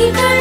கைகள்